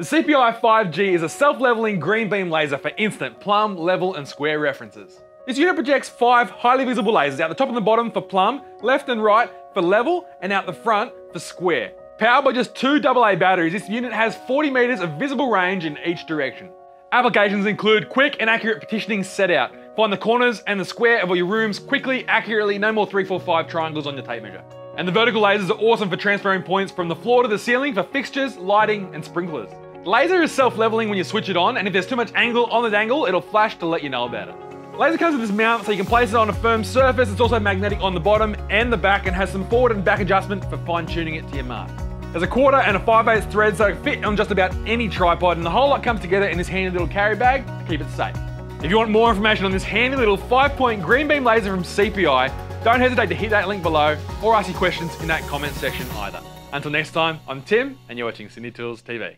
The CPI 5G is a self-leveling green beam laser for instant plumb, level, and square references. This unit projects five highly visible lasers out the top and the bottom for plumb, left and right for level, and out the front for square. Powered by just two AA batteries, this unit has 40 meters of visible range in each direction. Applications include quick and accurate partitioning set out. Find the corners and the square of all your rooms quickly, accurately, no more 3, 4, 5 triangles on your tape measure. And the vertical lasers are awesome for transferring points from the floor to the ceiling for fixtures, lighting, and sprinklers. Laser is self-leveling when you switch it on, and if there's too much angle on the dangle, it'll flash to let you know about it. Laser comes with this mount so you can place it on a firm surface. It's also magnetic on the bottom and the back and has some forward and back adjustment for fine tuning it to your mark. There's a quarter and a 5 8 thread so it fit on just about any tripod and the whole lot comes together in this handy little carry bag to keep it safe. If you want more information on this handy little 5 point green beam laser from CPI, don't hesitate to hit that link below or ask your questions in that comment section either. Until next time, I'm Tim and you're watching Sydney Tools TV.